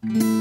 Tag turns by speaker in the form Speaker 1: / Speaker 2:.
Speaker 1: Música